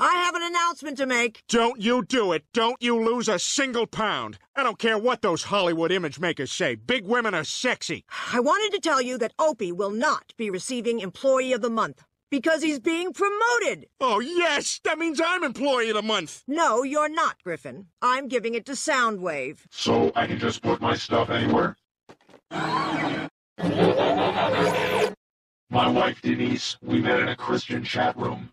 I have an announcement to make. Don't you do it. Don't you lose a single pound. I don't care what those Hollywood image makers say. Big women are sexy. I wanted to tell you that Opie will not be receiving Employee of the Month because he's being promoted. Oh, yes! That means I'm Employee of the Month. No, you're not, Griffin. I'm giving it to Soundwave. So I can just put my stuff anywhere? My wife Denise, we met in a Christian chat room.